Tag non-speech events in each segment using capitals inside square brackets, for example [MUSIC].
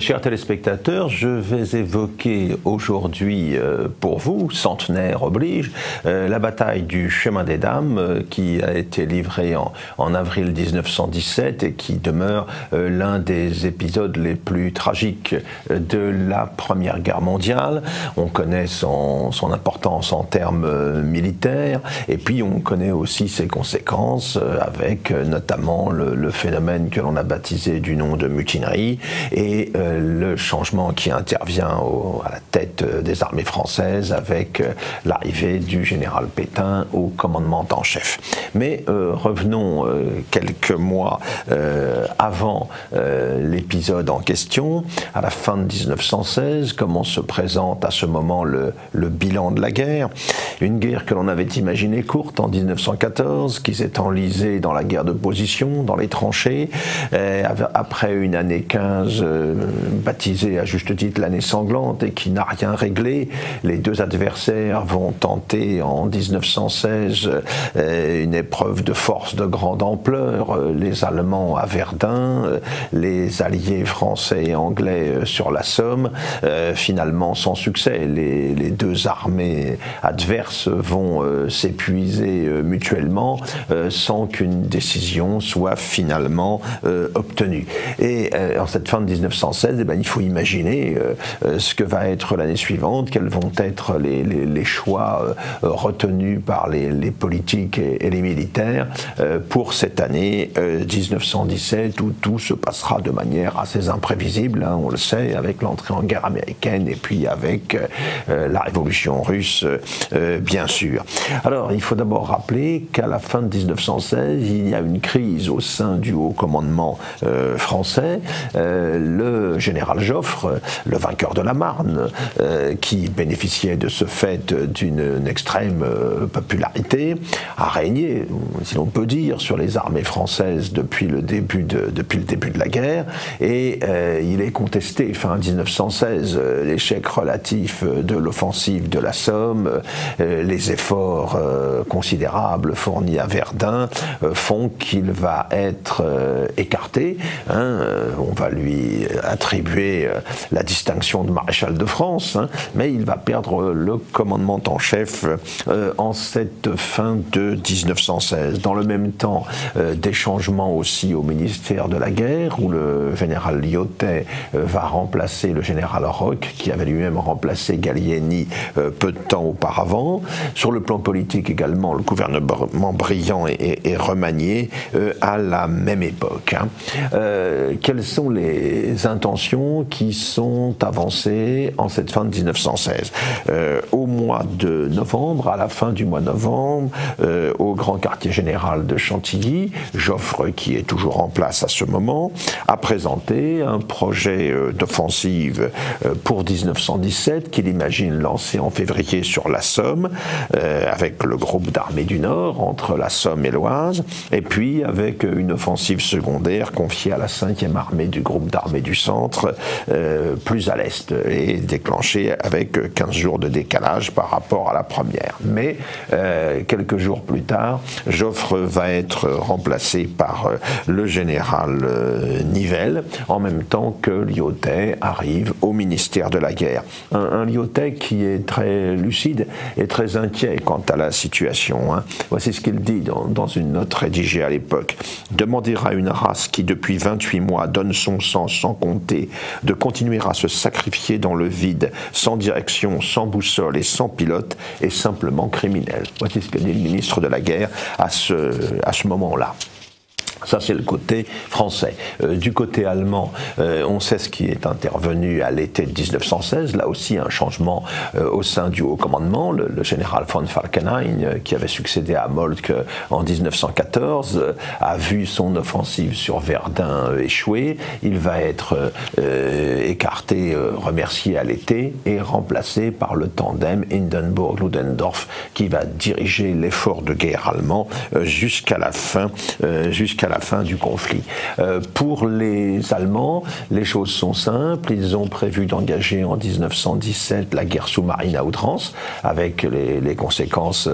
Euh, chers téléspectateurs, je vais évoquer aujourd'hui euh, pour vous, centenaire oblige, euh, la bataille du chemin des dames qui a été livrée en, en, avril 1917 et qui demeure l'un des épisodes les plus tragiques de la Première Guerre mondiale. On connaît son, son importance en termes militaires et puis on connaît aussi ses conséquences avec notamment le, phénomène que l'on a baptisé du nom de mutinerie et euh, le changement qui intervient à la tête euh, des armées françaises avec euh, l'arrivée du général Pétain au commandement en chef. Mais revenons quelques mois avant l'épisode en question, à la fin de 1916, comment se présente à ce moment le, le bilan de la guerre. Une guerre que l'on avait imaginée courte en 1914, qui s'est enlisée dans la guerre de position, dans les tranchées, après une année 15 baptisée à juste titre l'année sanglante et qui n'a rien réglé. Les deux adversaires vont tenter en 1916 euh, une épreuve de force de grande ampleur, euh, les Allemands à Verdun, euh, les alliés français et anglais sur la Somme, finalement sans succès. Les deux armées adverses vont s'épuiser mutuellement sans qu'une décision soit finalement obtenue. Et en cette fin de 1916, eh ben, il faut imaginer euh, euh, ce que va être l'année suivante, quels vont être les, les, choix euh, retenus par les, les politiques et, les militaires pour cette année 1917 où tout se passera de manière assez imprévisible, hein, on le sait, avec l'entrée en guerre américaine et puis avec la révolution russe, bien sûr. Alors, il faut d'abord rappeler qu'à la fin de 1916, il y a une crise au sein du haut commandement français. le général Joffre, le vainqueur de la Marne, euh, qui bénéficiait de ce fait d'une extrême euh, popularité, a régné, si l'on peut dire, sur les armées françaises depuis le début de, la guerre, et euh, il est contesté fin 1916 l'échec relatif de l'offensive de la Somme, les efforts considérables fournis à Verdun font qu'il va être écarté. Hein, on va lui attribuer euh, la distinction de maréchal de France, hein, mais il va perdre le commandement en chef euh, en cette fin de 1916. Dans le même temps, euh, des changements aussi au ministère de la Guerre, où le général Lyotet va remplacer le général Roch, qui avait lui-même remplacé Gallieni peu de temps auparavant. Sur le plan politique également, le gouvernement brillant est, remanié à la même époque. Hein. quelles sont les intentions qui sont avancées en cette fin de 1916. Euh, au mois de novembre, à la fin du mois de novembre, euh, au grand quartier général de Chantilly, Joffre, qui est toujours en place à ce moment, a présenté un projet euh, d'offensive pour 1917 qu'il imagine lancer en février sur la Somme, avec le groupe d'armées du Nord, entre la Somme et l'Oise, et puis avec une offensive secondaire confiée à la 5e armée du groupe d'armées du Centre, euh, plus à l'est et déclenché avec 15 jours de décalage par rapport à la première. Mais euh, quelques jours plus tard, Joffre va être remplacé par euh, le général Nivelle, en même temps que Lyotet arrive au ministère de la Guerre. Un, un Lyotet qui est très lucide et très inquiet quant à la situation. Hein. Voici ce qu'il dit dans, dans une note rédigée à l'époque. Demander à une race qui depuis 28 mois donne son sang sans compter de continuer à se sacrifier dans le vide, sans direction, sans boussole et sans pilote, est simplement criminel. Voici ce que dit le ministre de la Guerre à ce, à ce moment-là. Ça, c'est le côté français. Euh, du côté allemand, euh, on sait ce qui est intervenu à l'été de 1916. Là aussi, un changement euh, au sein du haut commandement. Le, général von Falkenhayn, qui avait succédé à Moltke en 1914, a vu son offensive sur Verdun échouer. Il va être écarté, remercié à l'été et remplacé par le tandem Hindenburg-Ludendorff, qui va diriger l'effort de guerre allemand jusqu'à la fin, jusqu'à la fin du conflit. pour les Allemands, les choses sont simples. Ils ont prévu d'engager en 1917 la guerre sous-marine à outrance, avec les, conséquences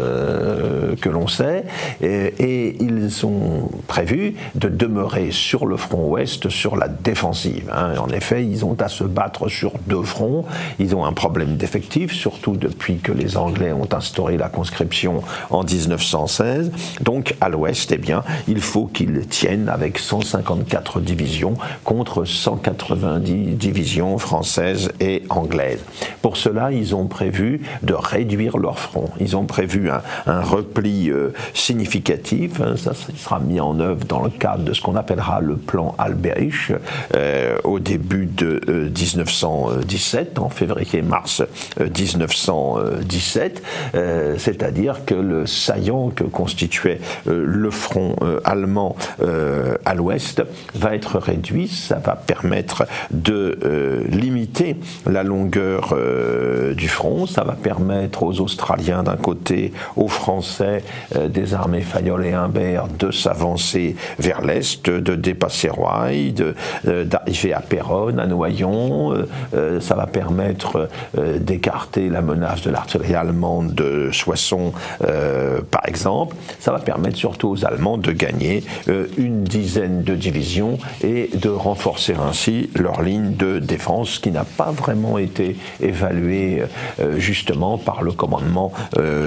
que l'on sait. Et, et, ils ont prévu de demeurer sur le front ouest sur la défensive. Hein. En effet, ils ont à se battre sur deux fronts. Ils ont un problème d'effectifs, surtout depuis que les Anglais ont instauré la conscription en 1916. Donc, à l'ouest, eh bien, il faut qu'ils tiennent avec 154 divisions contre 190 divisions françaises et anglaises. Pour cela, ils ont prévu de réduire leur front. Ils ont prévu un, repli euh, significatif. Hein. ça, sera mis en œuvre dans le cadre de ce qu'on appellera le plan Alberich euh, au début de 1917, euh, en février-mars 1917, euh, c'est-à-dire que le saillant que constituait le front allemand à l'ouest va être réduit, ça va permettre de limiter la longueur du front, ça va permettre aux Australiens d'un côté, aux Français des armées Fayolle et Humbert de s'avancer vers l'est, de dépasser euh, d'arriver à Péronne, à Noyon. Euh, euh, ça va permettre d'écarter la menace de l'artillerie allemande de Soissons, par exemple. Ça va permettre surtout aux Allemands de gagner une dizaine de divisions et de renforcer ainsi leur ligne de défense qui n'a pas vraiment été évaluée justement par le commandement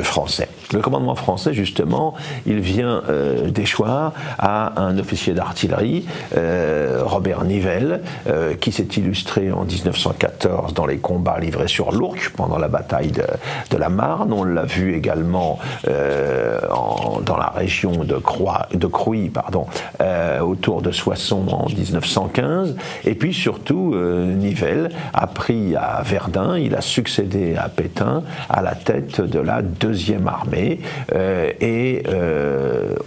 français. Le commandement français, justement, il vient d'échoir à un officier d'artillerie, euh, Robert Nivelle, euh, qui s'est illustré en 1914 dans les combats livrés sur l'Ourcq pendant la bataille de, la Marne. On l'a vu également euh, dans la région de, Croix, de Crouy, pardon, autour de Soissons en 1915. Et puis surtout, Nivelle a pris à Verdun, il a succédé à Pétain à la tête de la deuxième armée et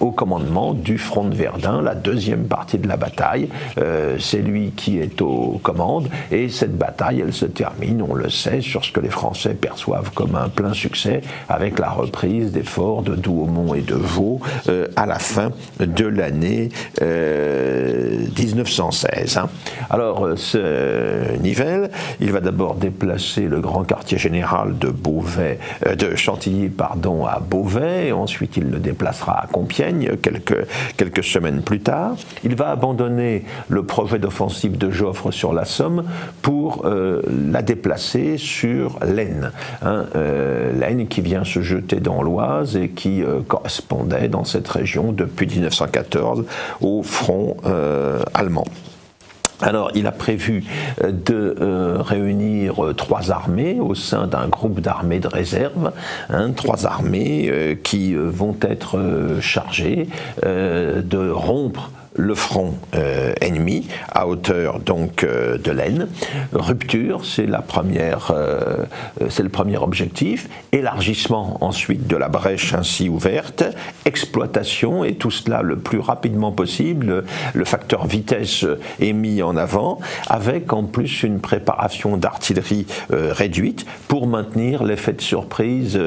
au commandement du front de Verdun, la deuxième partie de la bataille. Euh, c'est lui qui est aux commandes et cette bataille, elle se termine, on le sait, sur ce que les Français perçoivent comme un plein succès avec la reprise des forts de Douaumont et de Vaux euh, à la fin de l'année 1916. Euh, hein. Alors, ce Nivelle, il va d'abord déplacer le grand quartier général de Beauvais, de Chantilly, pardon, à Beauvais. Ensuite, il le déplacera à Compiègne quelques, semaines plus tard. Il va abandonner le projet d'offensive de Joffre sur la Somme pour euh, la déplacer sur l'Aisne. Hein, euh, L'Aisne qui vient se jeter dans l'Oise et qui euh, correspondait dans cette région depuis 1914 au front allemand. Alors, il a prévu de réunir trois armées au sein d'un groupe d'armées de réserve, hein, trois armées qui vont être chargées de rompre le front euh, ennemi à hauteur donc euh, de l'Aisne. Rupture, c'est la première, euh, c'est le premier objectif. Élargissement ensuite de la brèche ainsi ouverte. Exploitation et tout cela le plus rapidement possible. Le facteur vitesse est mis en avant, avec en plus une préparation d'artillerie réduite pour maintenir l'effet de surprise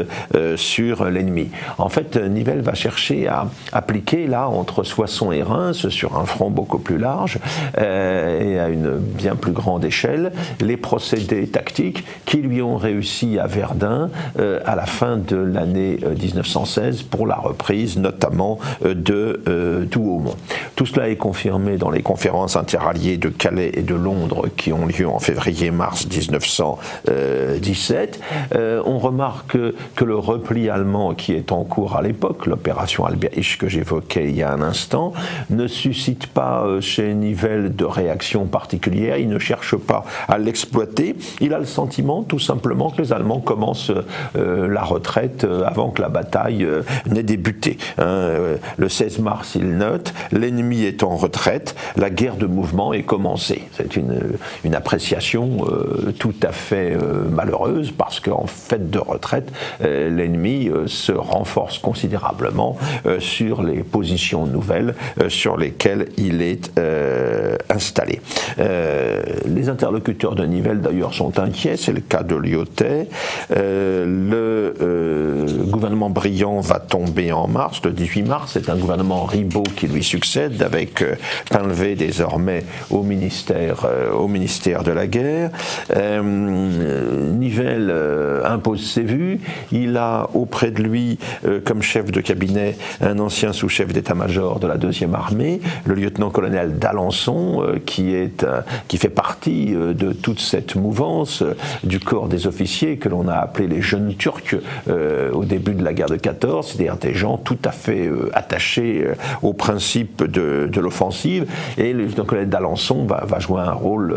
sur l'ennemi. En fait, Nivelle va chercher à appliquer là entre Soissons et Reims sur un front beaucoup plus large euh, et à une bien plus grande échelle, les procédés tactiques qui lui ont réussi à Verdun euh, à la fin de l'année 1916 euh, pour la reprise notamment de Douaumont. Tout cela est confirmé dans les conférences interalliées de Calais et de Londres qui ont lieu en février-mars 1917. on remarque que le repli allemand qui est en cours à l'époque, l'opération Alberich que j'évoquais il y a un instant, ne suscite pas euh, chez Nivelle de réaction particulière, il ne cherche pas à l'exploiter, il a le sentiment tout simplement que les Allemands commencent euh, la retraite euh, avant que la bataille n'ait débuté. Hein. le 16 mars, il note, l'ennemi est en retraite, la guerre de mouvement est commencée. C'est une, une, appréciation tout à fait malheureuse parce qu'en fait de retraite, l'ennemi se renforce considérablement sur les positions nouvelles sur les lesquels il est installé. les interlocuteurs de Nivelles d'ailleurs sont inquiets, c'est le cas de Lyotet. le gouvernement brillant va tomber en mars, le 18 mars, c'est un gouvernement Ribot qui lui succède avec Pinlevé désormais au ministère, au ministère de la guerre. Nivelle impose ses vues, il a auprès de lui comme chef de cabinet un ancien sous-chef d'état-major de la deuxième armée, le lieutenant-colonel d'Alençon, euh, qui, est, euh, qui fait partie euh, de toute cette mouvance du corps des officiers que l'on a appelé les jeunes Turcs au début de la guerre de 14, c'est-à-dire des gens tout à fait attachés au principe de, l'offensive. Et le lieutenant-colonel d'Alençon va, jouer un rôle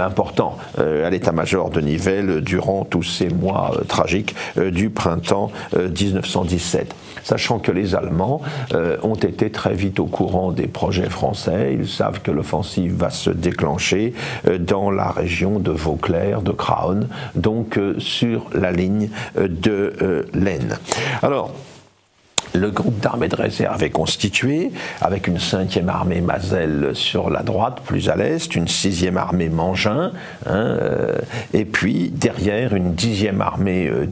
important à l'état-major de Nivelles durant tous ces mois tragiques du printemps 1917. Sachant que les Allemands euh, ont été très vite au courant des projets français. Ils savent que l'offensive va se déclencher euh, dans la région de Vauclair, de Craon, donc euh, sur la ligne de l'Aisne. Alors, le groupe d'armées de réserve est constitué avec une cinquième armée Mazel sur la droite, plus à l'est, une sixième armée Mangin, hein, euh, et puis derrière une dixième armée euh,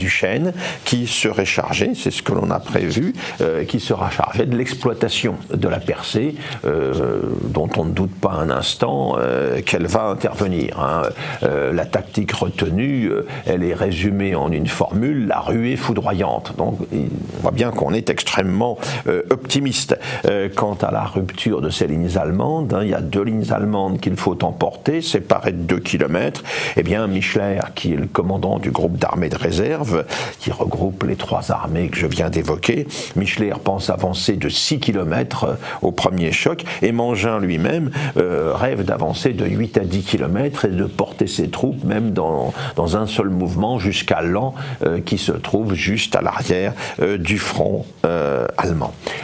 qui serait chargée, c'est ce que l'on a prévu, euh, qui sera chargée de l'exploitation de la percée, dont on ne doute pas un instant qu'elle va intervenir. Hein. la tactique retenue, elle est résumée en une formule, la ruée foudroyante. Donc on voit bien qu'on est extrêmement euh, optimiste euh, quant à la rupture de ces lignes allemandes. Hein. il y a deux lignes allemandes qu'il faut emporter, séparées de 2 km. Eh bien, Michler, qui est le commandant du groupe d'armées de réserve, qui regroupe les trois armées que je viens d'évoquer, Michler pense avancer de 6 km euh, au premier choc, et Mangin lui-même rêve d'avancer de 8 à 10 km et de porter ses troupes même dans, dans un seul mouvement jusqu'à Lan, qui se trouve juste à l'arrière du front euh.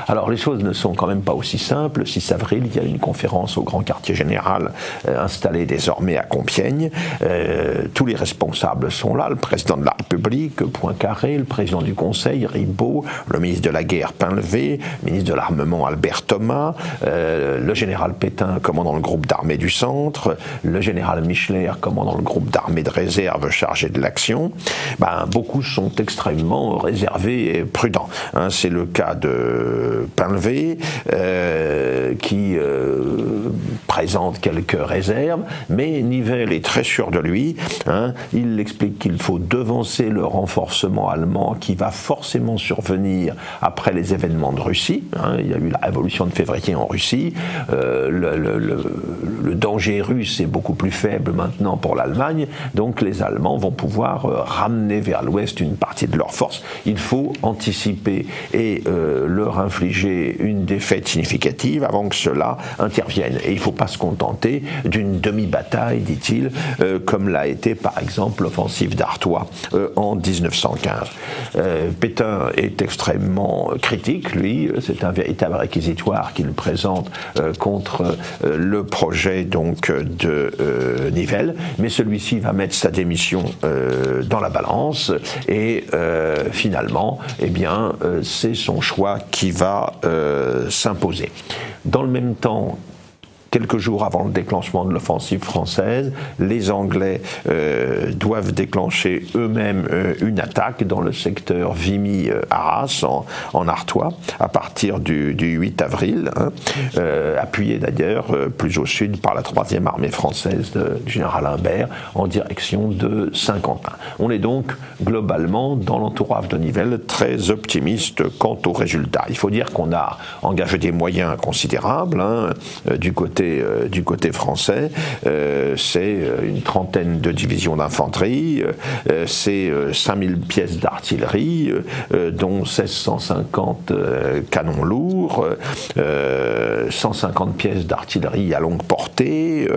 Alors les choses ne sont quand même pas aussi simples. Le 6 avril, il y a une conférence au Grand Quartier Général euh, installée désormais à Compiègne. Euh, tous les responsables sont là, le président de la République, Poincaré, le président du Conseil, Ribot, le ministre de la Guerre, Pinlevé, le ministre de l'Armement, Albert Thomas, le général Pétain, commandant le groupe d'armée du Centre, le général Michler, commandant le groupe d'armée de réserve chargé de l'action. Ben, beaucoup sont extrêmement réservés et prudents. Hein, C'est le cas de Pinlevé, euh, qui euh, présente quelques réserves, mais Nivelle est très sûr de lui. Hein. Il explique qu'il faut devancer le renforcement allemand qui va forcément survenir après les événements de Russie. Hein. Il y a eu la révolution de février en Russie. Euh, le, danger russe est beaucoup plus faible maintenant pour l'Allemagne, donc les Allemands vont pouvoir ramener vers l'ouest une partie de leurs forces. Il faut anticiper et euh, leur infliger une défaite significative avant que cela intervienne. Et il ne faut pas se contenter d'une demi-bataille, dit-il, euh, comme l'a été par exemple l'offensive d'Artois euh, en 1915. Pétain est extrêmement critique, lui, c'est un véritable réquisitoire qu'il présente contre le projet donc de Nivelle, mais celui-ci va mettre sa démission dans la balance et finalement, eh bien, c'est son choix qui va euh, s'imposer. Dans le même temps, quelques jours avant le déclenchement de l'offensive française, les Anglais euh, doivent déclencher eux-mêmes euh, une attaque dans le secteur Vimy-Arras, en, Artois, à partir du, 8 avril, hein, euh, appuyé d'ailleurs plus au sud par la 3e armée française du général Imbert, en direction de Saint-Quentin. On est donc globalement, dans l'entourage de Nivelles, très optimiste quant aux résultats. Il faut dire qu'on a engagé des moyens considérables hein, du côté euh, du côté français, euh, c'est euh, une trentaine de divisions d'infanterie, c'est 5000 pièces d'artillerie, dont 1650 canons lourds, 150 pièces d'artillerie à longue portée,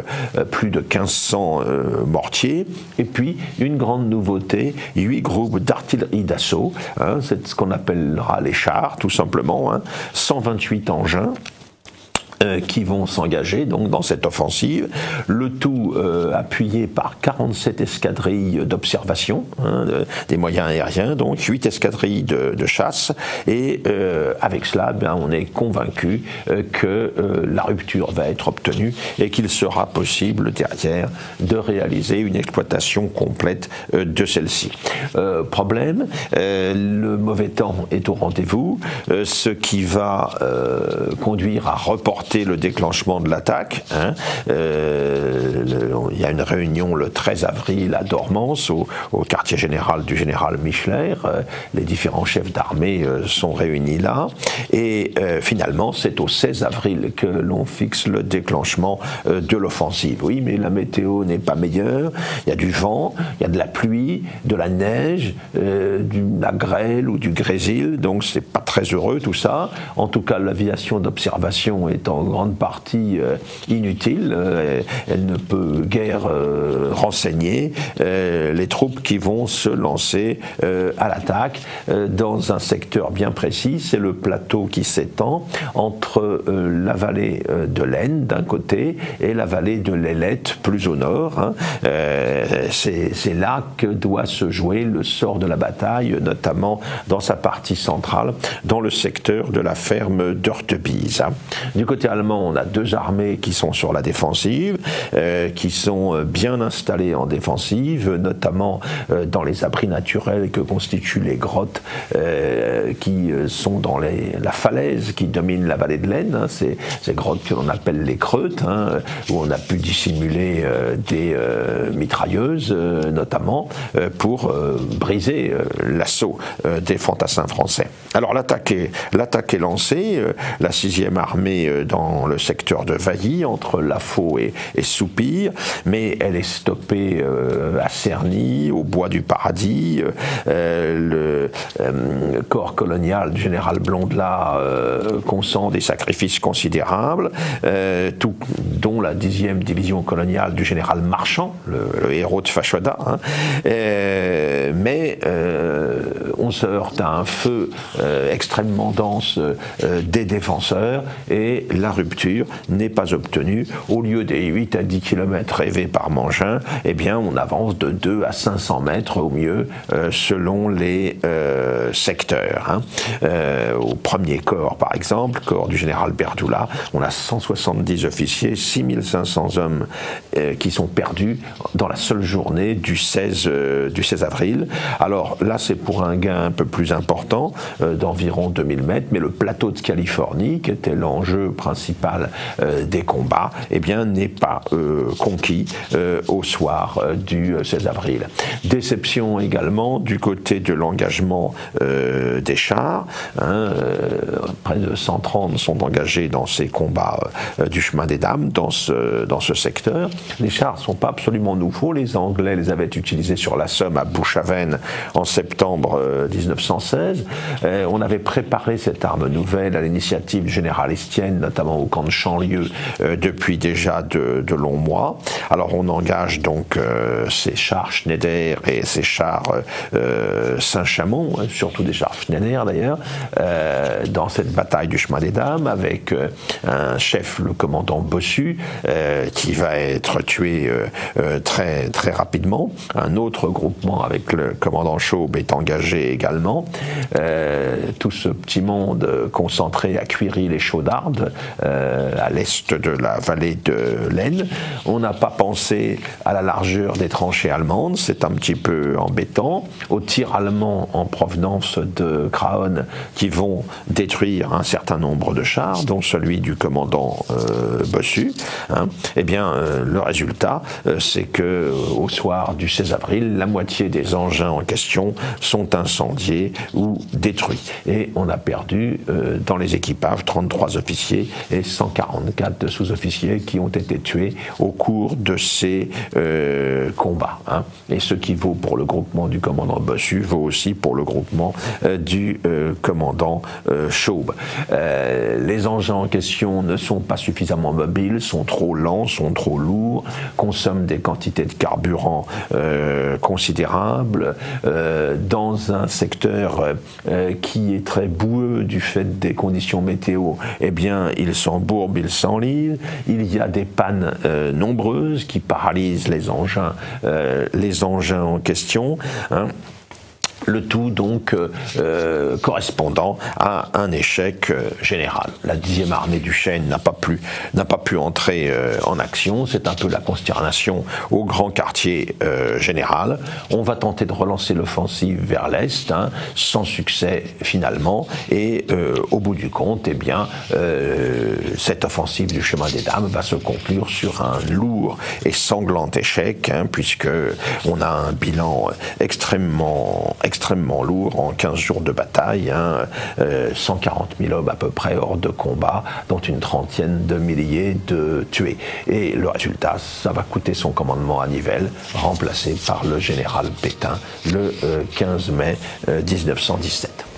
plus de 1500 mortiers, et puis une grande nouveauté, 8 groupes d'artillerie d'assaut, hein, c'est ce qu'on appellera les chars tout simplement, 128 hein, engins, euh, qui vont s'engager donc dans cette offensive, le tout euh, appuyé par 47 escadrilles d'observation hein, des moyens aériens, donc 8 escadrilles de, chasse, et euh, avec cela, ben, on est convaincu que la rupture va être obtenue et qu'il sera possible derrière de réaliser une exploitation complète de celle-ci. problème, le mauvais temps est au rendez-vous, ce qui va conduire à reporter le déclenchement de l'attaque. Hein. Euh, il y a une réunion le 13 avril à Dormance, au, quartier général du général Michler. Euh, les différents chefs d'armée euh, sont réunis là. Et finalement, c'est au 16 avril que l'on fixe le déclenchement de l'offensive. Oui, mais la météo n'est pas meilleure. Il y a du vent, il y a de la pluie, de la neige, de la grêle ou du grésil. Donc, c'est pas très heureux tout ça. En tout cas, l'aviation d'observation est en grande partie euh, inutile. Euh, elle ne peut guère euh, renseigner les troupes qui vont se lancer à l'attaque dans un secteur bien précis. C'est le plateau qui s'étend entre la vallée de l'Aisne d'un côté et la vallée de l'Ailette plus au nord. Hein. C'est là que doit se jouer le sort de la bataille, notamment dans sa partie centrale, dans le secteur de la ferme d'Ortebise. Du côté on a deux armées qui sont sur la défensive, euh, qui sont euh, bien installées en défensive, notamment euh, dans les abris naturels que constituent les grottes qui sont dans la falaise qui domine la vallée de l'Aisne, hein, ces, grottes que l'on appelle les creutes, hein, où on a pu dissimuler des mitrailleuses notamment pour briser l'assaut des fantassins français. Alors l'attaque est, est lancée, la sixième armée dans le secteur de Vailly, entre Lafaux et, et Soupir, mais elle est stoppée euh, à Cerny, au Bois du Paradis. Euh, le euh, corps colonial du général Blondelat consent des sacrifices considérables, dont la 10e division coloniale du général Marchand, le, héros de Fachoda. Hein. mais on se heurte à un feu extrêmement dense des défenseurs et la rupture n'est pas obtenue. Au lieu des 8 à 10 km rêvés par Mangin, eh bien, on avance de 2 à 500 mètres au mieux, euh, selon les euh, secteurs. Hein. Euh, au premier corps, par exemple, corps du général Berdoula, on a 170 officiers, 6500 hommes qui sont perdus dans la seule journée du 16, du 16 avril. Alors là, c'est pour un gain un peu plus important, d'environ 2000 mètres, mais le plateau de Californie, qui était l'enjeu principal euh, des combats, eh bien, n'est pas euh, conquis euh, au soir du 16 avril. Déception également du côté de l'engagement des chars. Hein, près de 130 sont engagés dans ces combats du chemin des dames, dans ce, dans ce secteur. Les chars ne sont pas absolument nouveaux. Les Anglais les avaient utilisés sur la Somme à Bouchaven en septembre 1916. on avait préparé cette arme nouvelle à l'initiative généralistienne, notamment au camp de Chanlieu euh, depuis déjà de, longs mois. Alors on engage donc euh, ces chars Schneider et ces chars euh, Saint-Chamond, hein, surtout des chars Schneider d'ailleurs, dans cette bataille du chemin des dames avec un chef, le commandant Bossu, qui va être tué très, très rapidement. Un autre groupement avec le commandant Chaube est engagé également. tout ce petit monde concentré à Cuiry les Chaudardes, à l'est de la vallée de l'Aisne. On n'a pas pensé à la largeur des tranchées allemandes, c'est un petit peu embêtant. Aux tirs allemands en provenance de Craon qui vont détruire un certain nombre de chars, dont celui du commandant euh, Bossu. Hein. Eh bien, euh, le résultat, euh, c'est que au soir du 16 avril, la moitié des engins en question sont incendiés ou détruits. Et on a perdu dans les équipages 33 officiers et 140 44 sous-officiers qui ont été tués au cours de ces euh, combats. Hein. Et ce qui vaut pour le groupement du commandant Bossu vaut aussi pour le groupement euh, du euh, commandant Chaube. les engins en question ne sont pas suffisamment mobiles, sont trop lents, sont trop lourds, consomment des quantités de carburant considérables, dans un secteur qui est très boueux du fait des conditions météo, eh bien, ils s'embourbent, ils s'enlisent. Il y a des pannes nombreuses qui paralysent les engins, les engins en question. Hein le tout donc euh, euh, correspondant à un échec euh, général. La dixième armée du Chêne n'a pas pu entrer en action. C'est un peu la consternation au grand quartier général. On va tenter de relancer l'offensive vers l'est, hein, sans succès finalement. Et au bout du compte, eh bien, cette offensive du chemin des dames va se conclure sur un lourd et sanglant échec, hein, puisque on a un bilan extrêmement lourd en 15 jours de bataille, 140 hein, 000 euh, hommes à peu près hors de combat, dont une trentaine de milliers de tués. Et le résultat, ça va coûter son commandement à Nivelles, remplacé par le général Pétain le 15 euh, mai 1917.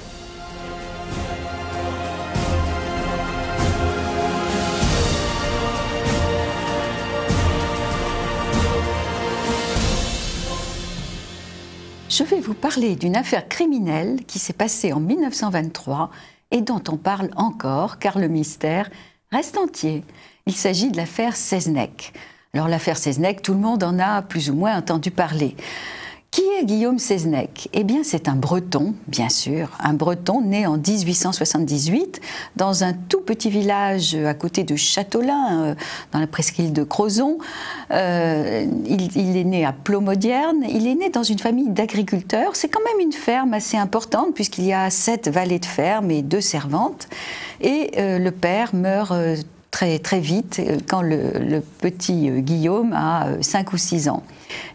Je vais vous parler d'une affaire criminelle qui s'est passée en 1923 et dont on parle encore car le mystère reste entier. Il s'agit de l'affaire Seznec. Alors l'affaire Seznec, tout le monde en a plus ou moins entendu parler. Qui est Guillaume Seznec Eh bien, c'est un breton, bien sûr, un breton né en 1878 dans un tout petit village à côté de Châteaulin, euh, dans la presqu'île de Crozon. Euh, il, est né à Plomodierne, il est né dans une famille d'agriculteurs. C'est quand même une ferme assez importante puisqu'il y a sept valets de ferme et deux servantes. Et euh, le père meurt très, vite quand le, le petit Guillaume a 5 ou 6 ans.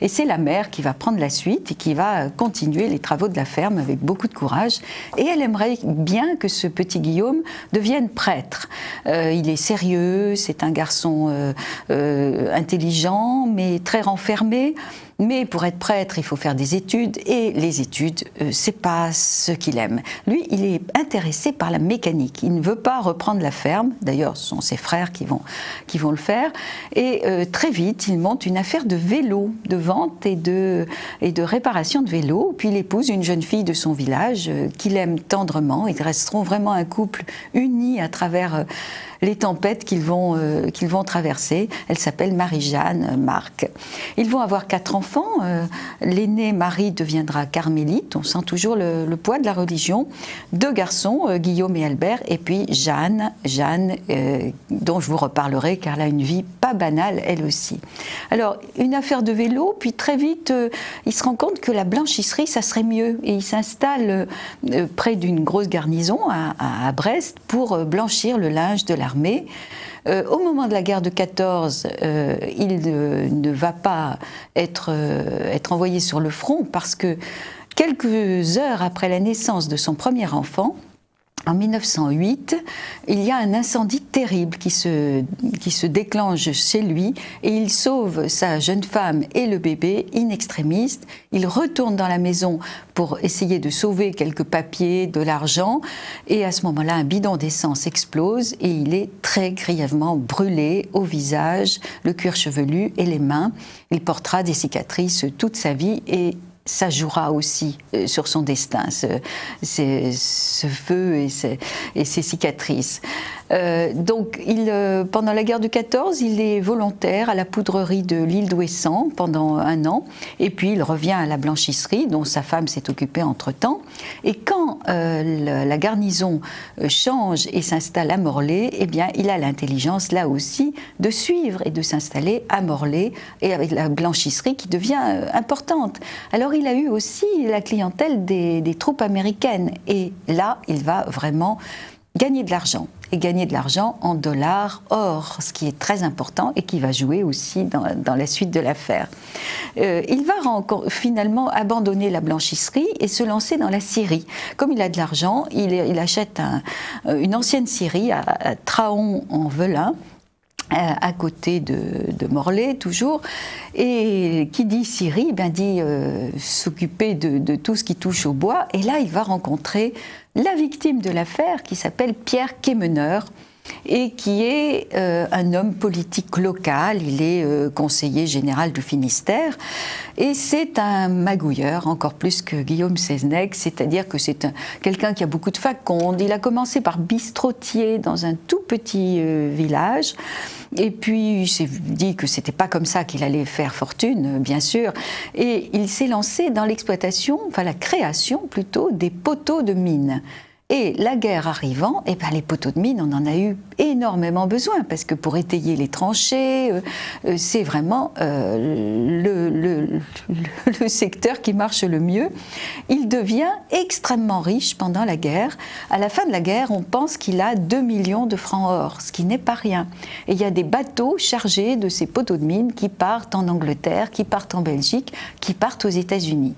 Et c'est la mère qui va prendre la suite et qui va continuer les travaux de la ferme avec beaucoup de courage. Et elle aimerait bien que ce petit Guillaume devienne prêtre. Euh, il est sérieux, c'est un garçon euh, euh, intelligent, mais très renfermé. Mais pour être prêtre, il faut faire des études et les études, euh, c'est pas ce qu'il aime. Lui, il est intéressé par la mécanique. Il ne veut pas reprendre la ferme. D'ailleurs, ce sont ses frères qui vont, qui vont le faire. Et très vite, il monte une affaire de vélo, de vente et de, et de réparation de vélo. Puis il épouse une jeune fille de son village euh, qu'il aime tendrement. Ils resteront vraiment un couple uni à travers les tempêtes qu'ils vont, euh, qu'ils vont traverser. Elle s'appelle Marie-Jeanne Marc. Ils vont avoir quatre enfants. Euh, l'aîné Marie deviendra carmélite. On sent toujours le, poids de la religion. Deux garçons, euh, Guillaume et Albert, et puis Jeanne, Jeanne, dont je vous reparlerai car elle a une vie pas banale elle aussi. Alors une affaire de vélo, puis très vite il se rend compte que la blanchisserie ça serait mieux et il s'installe près d'une grosse garnison à, à Brest pour blanchir le linge de la euh, au moment de la guerre de 14, euh, il ne, va pas euh, être envoyé sur le front parce que quelques heures après la naissance de son premier enfant, en 1908, il y a un incendie terrible qui se, qui se déclenche chez lui et il sauve sa jeune femme et le bébé in extremis. Il retourne dans la maison pour essayer de sauver quelques papiers, de l'argent et à ce moment-là, un bidon d'essence explose et il est très grièvement brûlé au visage, le cuir chevelu et les mains. Il portera des cicatrices toute sa vie et ça jouera aussi euh, sur son destin, ce, feu et ces cicatrices. Euh, donc, euh, pendant la guerre de 14, il est volontaire à la poudrerie de l'île d'Ouessant pendant un an, et puis il revient à la blanchisserie, dont sa femme s'est occupée entre-temps. Et quand la, garnison change et s'installe à Morlaix, eh bien, il a l'intelligence, là aussi, de suivre et de s'installer à Morlaix, et avec la blanchisserie qui devient importante. Alors, a eu aussi la clientèle des, troupes américaines, et là, il va vraiment gagner de l'argent et gagner de l'argent en dollars, or, ce qui est très important et qui va jouer aussi dans, la suite de l'affaire. Euh, il va finalement abandonner la blanchisserie et se lancer dans la scierie. Comme il a de l'argent, il, achète une ancienne scierie à, à Traon en Velin à côté de, Morlaix, toujours. Et qui dit Syrie, ben dit s'occuper de, de, tout ce qui touche au bois. Et là, il va rencontrer la victime de l'affaire, qui s'appelle Pierre Quémeneur, et qui est euh, un homme politique local. Il est euh, conseiller général du Finistère et c'est un magouilleur encore plus que Guillaume Seznec, c'est-à-dire que c'est quelqu'un qui a beaucoup de faconde. Il a commencé par bistrotier dans un tout petit euh, village. Et puis, il s'est dit que c'était pas comme ça qu'il allait faire fortune, bien sûr. Et il s'est lancé dans l'exploitation, enfin la création plutôt, des poteaux de mine. Et la guerre arrivant, eh ben, les poteaux de mine, on en a eu énormément besoin, parce que pour étayer les tranchées, euh, euh, c'est vraiment euh, le, secteur qui marche le mieux. Il devient extrêmement riche pendant la guerre. À la fin de la guerre, on pense qu'il a 2 millions de francs or, ce qui n'est pas rien. Et il y a des bateaux chargés de ces poteaux de mine qui partent en Angleterre, qui partent en Belgique, qui partent aux États-Unis.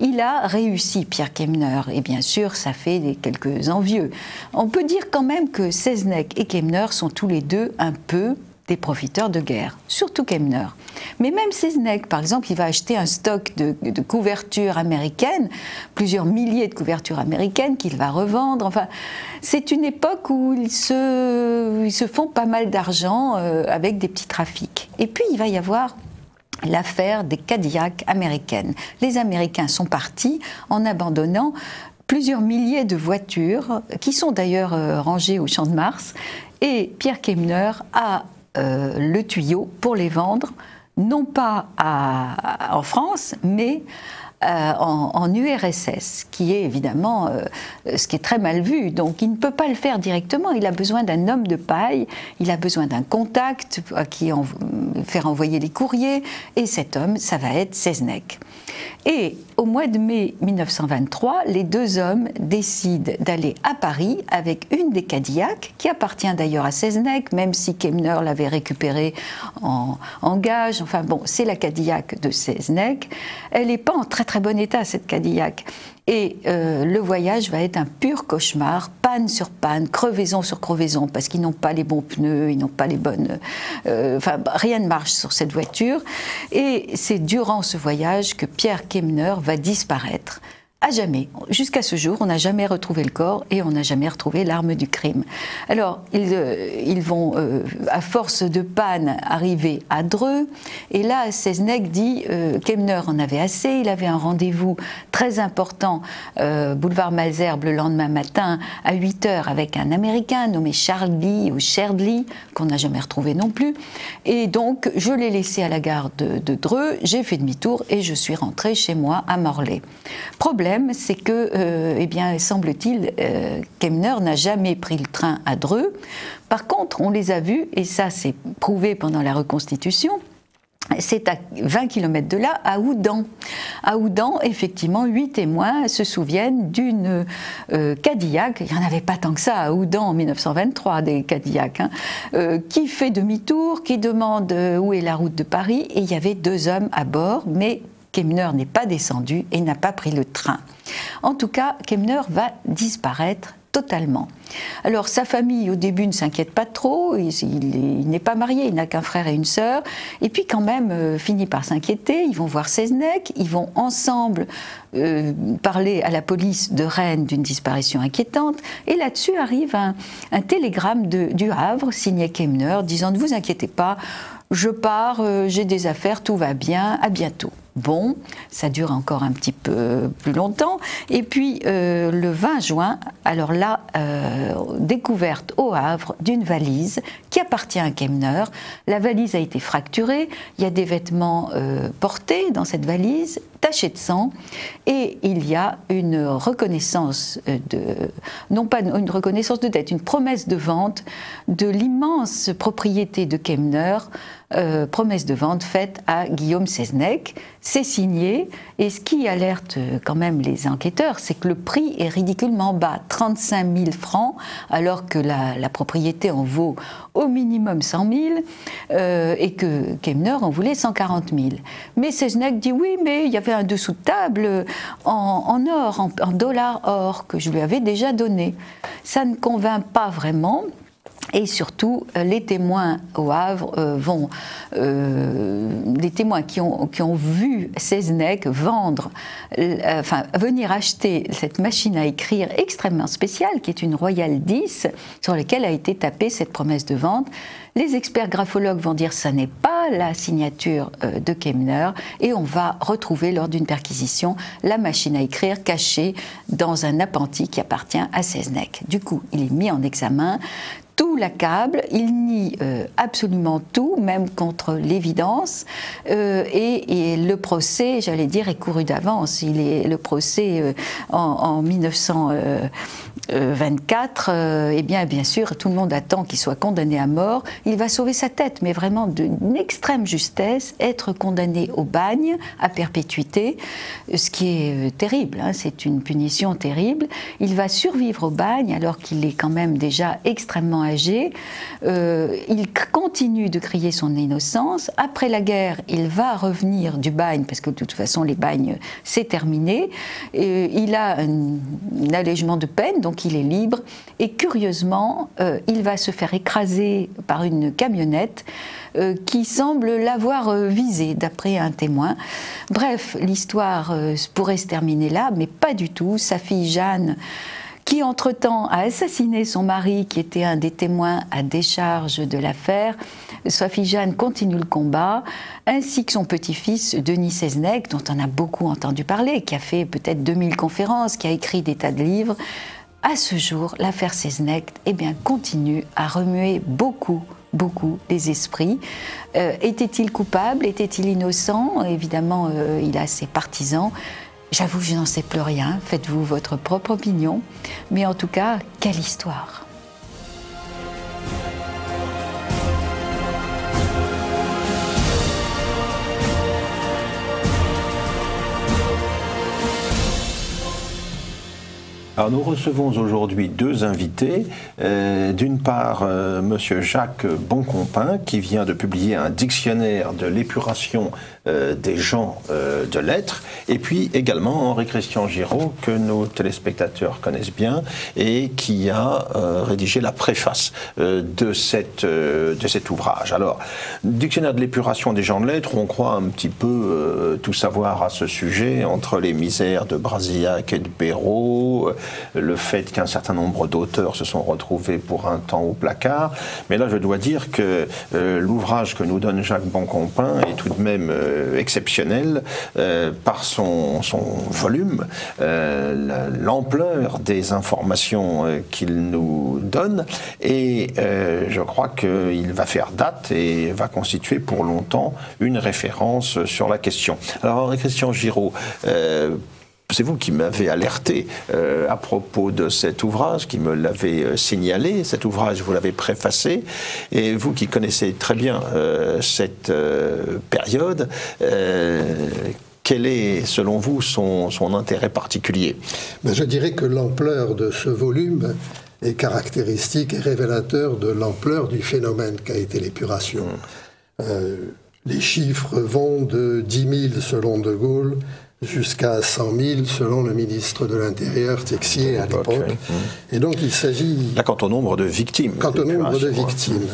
Il a réussi, Pierre Kemner, et bien sûr, ça fait quelques envieux. On peut dire quand même que Seznec et Kemner sont tous les deux un peu des profiteurs de guerre, surtout Kemner. Mais même Seznec, par exemple, il va acheter un stock de, couvertures américaines, plusieurs milliers de couvertures américaines qu'il va revendre. Enfin, c'est une époque où ils se, ils se font pas mal d'argent euh, avec des petits trafics. Et puis, il va y avoir l'affaire des Cadillacs américaines. Les Américains sont partis en abandonnant plusieurs milliers de voitures, qui sont d'ailleurs euh, rangées au Champ de Mars, et Pierre Kemner a euh, le tuyau pour les vendre, non pas en France, mais euh, en, URSS, qui est évidemment euh, ce qui est très mal vu. Donc il ne peut pas le faire directement. Il a besoin d'un homme de paille, il a besoin d'un contact à qui faire envoyer les courriers. Et cet homme, ça va être Seznec. Et au mois de mai 1923, les deux hommes décident d'aller à Paris avec une des Cadillacs, qui appartient d'ailleurs à Seznec, même si Kemner l'avait récupérée en, gage. Enfin bon, c'est la Cadillac de Seznec. Elle n'est pas en très très bon état, cette Cadillac. Et euh, le voyage va être un pur cauchemar, panne sur panne, crevaison sur crevaison, parce qu'ils n'ont pas les bons pneus, ils n'ont pas les bonnes. Euh, enfin, rien ne marche sur cette voiture. Et c'est durant ce voyage que Pierre Kemner va disparaître à jamais. Jusqu'à ce jour, on n'a jamais retrouvé le corps et on n'a jamais retrouvé l'arme du crime. Alors, ils, euh, vont, euh, à force de panne, arriver à Dreux. Et là, Seznec dit euh, Kemner en avait assez. Il avait un rendez-vous très important, boulevard Malzerbe, le lendemain matin, à 8 heures, avec un Américain nommé Charlie ou Sherdley, qu'on n'a jamais retrouvé non plus. Et donc, je l'ai laissé à la gare de, de Dreux. J'ai fait demi-tour et je suis rentré chez moi à Morlaix. Problème c'est que, euh, eh bien, semble-t-il, euh, Kemner n'a jamais pris le train à Dreux. Par contre, on les a vus, et ça c'est prouvé pendant la reconstitution, c'est à 20 km de là, à Oudan. À Oudan, effectivement, huit témoins se souviennent d'une euh, Cadillac, il n'y en avait pas tant que ça à Oudan en 1923, des Cadillacs, hein, qui fait demi-tour, qui demande où est la route de Paris, et il y avait deux hommes à bord, mais Kemner n'est pas descendu et n'a pas pris le train. En tout cas, Kemner va disparaître totalement. Alors sa famille au début ne s'inquiète pas trop, il, n'est pas marié, il n'a qu'un frère et une sœur, et puis quand même euh, finit par s'inquiéter, ils vont voir Seznec, ils vont ensemble euh, parler à la police de Rennes d'une disparition inquiétante, et là-dessus arrive un, télégramme du Havre signé Kemner disant ne vous inquiétez pas, je pars, euh, j'ai des affaires, tout va bien, à bientôt. Bon, ça dure encore un petit peu plus longtemps. Et puis euh, le 20 juin, alors là, euh, découverte au Havre d'une valise qui appartient à Kemner. La valise a été fracturée, il y a des vêtements portés dans cette valise, tachés de sang, et il y a une reconnaissance de, non pas une reconnaissance de dette, une promesse de vente de l'immense propriété de Kemner euh, promesse de vente faite à Guillaume Seznec. C'est signé, et ce qui alerte quand même les enquêteurs, c'est que le prix est ridiculement bas, 35 000 francs, alors que la, propriété en vaut au minimum 100 000, euh, et que Kemner en voulait 140 000. Mais Seznec dit oui, mais il y avait un dessous de table en, or, en, en dollars or, que je lui avais déjà donné. Ça ne convainc pas vraiment. Et surtout, euh, les témoins au Havre euh, vont, euh, les témoins qui ont, qui ont vu Seznec vendre, enfin venir acheter cette machine à écrire extrêmement spéciale, qui est une Royal 10, sur laquelle a été tapée cette promesse de vente. Les experts graphologues vont dire que ça n'est pas la signature de Kemner et on va retrouver lors d'une perquisition la machine à écrire cachée dans un appentis qui appartient à Seznec. Du coup, il est mis en examen tout l'accable, il nie euh, absolument tout, même contre l'évidence, euh, et, le procès, j'allais dire, est couru d'avance. Il est le procès euh, en, en, 1900. 24, euh, eh bien, bien sûr, tout le monde attend qu'il soit condamné à mort. Il va sauver sa tête, mais vraiment d'une extrême justesse, être condamné au bagne à perpétuité, ce qui est terrible. Hein, c'est une punition terrible. Il va survivre au bagne alors qu'il est quand même déjà extrêmement Euh, il continue de crier son innocence. Après la guerre, il va revenir du bagne parce que de toute façon, les bagnes, c'est terminé. il a un, un allègement de peine, donc il est libre. Et curieusement, euh, il va se faire écraser par une camionnette euh, qui semble l'avoir visé, d'après un témoin. Bref, l'histoire pourrait se terminer là, mais pas du tout. Sa fille Jeanne qui entre-temps a assassiné son mari, qui était un des témoins à décharge de l'affaire. Sa fille Jeanne continue le combat, ainsi que son petit-fils Denis Seznec, dont on a beaucoup entendu parler, qui a fait peut-être 2000 conférences, qui a écrit des tas de livres à ce jour, l'affaire Seznec eh bien, continue à remuer beaucoup, beaucoup les esprits. Euh, était-il coupable? Était-il innocent? Évidemment, euh, il a ses partisans. J'avoue, je n'en sais plus rien. Faites-vous votre propre opinion. Mais en tout cas, quelle histoire Alors nous recevons aujourd'hui deux invités. Euh, d'une part, euh, Monsieur Jacques Boncompin, qui vient de publier un dictionnaire de l'épuration euh, des gens de lettres, et puis également Henri-Christian Giraud, que nos téléspectateurs connaissent bien, et qui a rédigé la préface de, cette, de cet ouvrage. Alors, dictionnaire de l'épuration des gens de lettres, on croit un petit peu tout savoir à ce sujet, entre les misères de Brasillac et de Béraud, le fait qu'un certain nombre d'auteurs se sont retrouvés pour un temps au placard. Mais là, je dois dire que euh, l'ouvrage que nous donne Jacques Boncompin est tout de même euh, exceptionnel euh, par son, son volume, l'ampleur des informations qu'il nous donne. Et je crois qu'il va faire date et va constituer pour longtemps une référence sur la question. Alors, Henri-Christian Giraud, c'est vous qui m'avez alerté euh, à propos de cet ouvrage, qui me l'avez euh, signalé. Cet ouvrage, vous l'avez préfacé. Et vous qui connaissez très bien euh, cette période, quel est, selon vous, son, intérêt particulier? Ben, Je dirais que l'ampleur de ce volume est caractéristique et révélateur de l'ampleur du phénomène qu'a été l'épuration. Mmh. les chiffres vont de 10 000 selon De Gaulle jusqu'à 100 000 selon le ministre de l'Intérieur Texier à l'époque. Et donc il s'agit... Là, quant au nombre de victimes. Quant au nombre de victimes.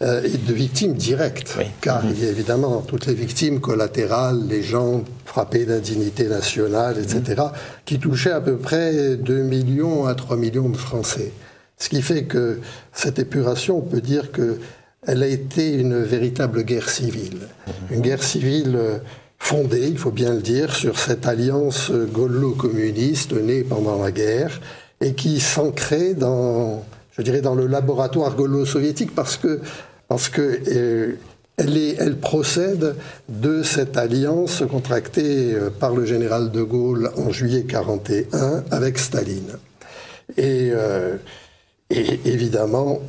Euh, et de victimes directes, car il y a évidemment toutes les victimes collatérales, les gens frappés d'indignité nationale, etc., qui touchaient à peu près 2 millions à 3 millions de Français. Ce qui fait que cette épuration, on peut dire qu'elle a été une véritable guerre civile. Une guerre civile euh, fondée, il faut bien le dire, sur cette alliance gaulo-communiste née pendant la guerre et qui s'ancrait dans, je dirais, dans le laboratoire gaulo-soviétique parce que, parce que euh, elle, est, elle, procède de cette alliance contractée euh, par le général de Gaulle en juillet 1941 avec Staline. Et, euh, et évidemment,